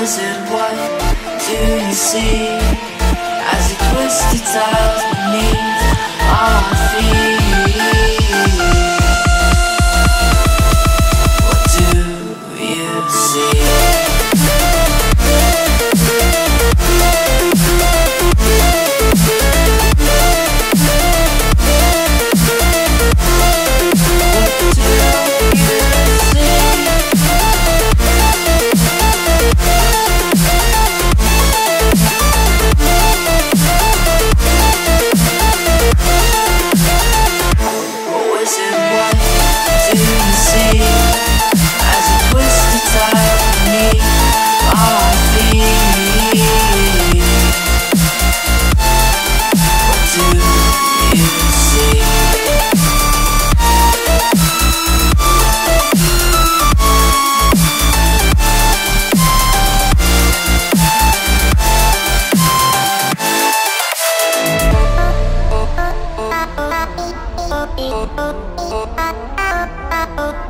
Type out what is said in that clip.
wizard, what do you see? As he twisted tiles beneath Oh,